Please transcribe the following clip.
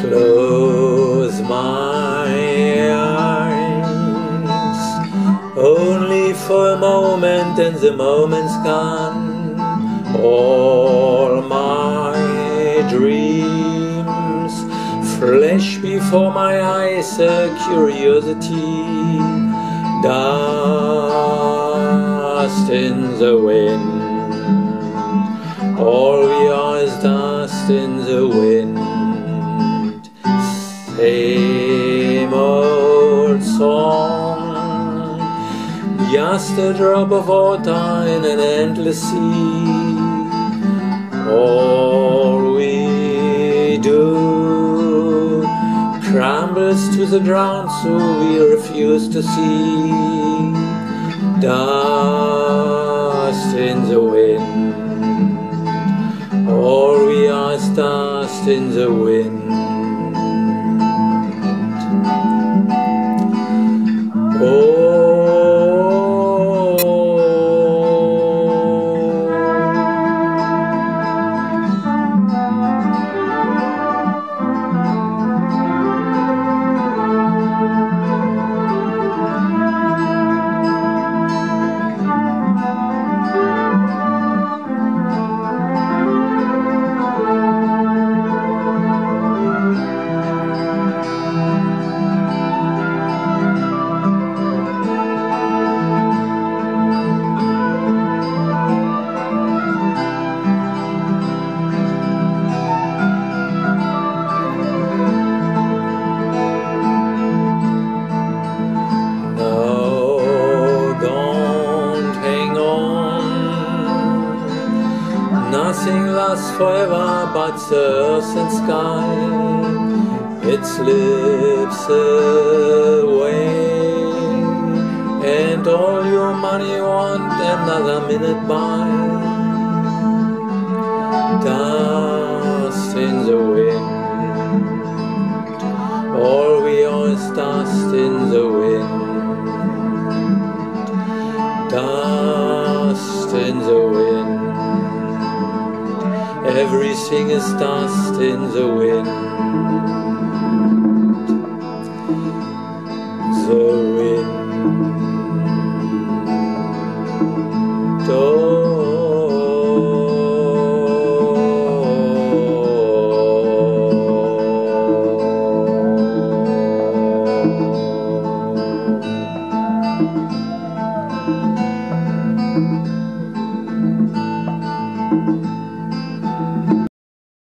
close my eyes. Only for a moment and the moment's gone all my dreams flash before my eyes a curiosity dust in the wind. All we are is dust in the wind. Just a drop of water in an endless sea. All we do crumbles to the ground, so we refuse to see. Dust in the wind. All we are is dust in the wind. Nothing lasts forever but the earth and sky. It slips away, and all your money want another minute by. Dust in the wind. All we are is dust in the wind. Dust in the wind. Everything is dust in the wind. The.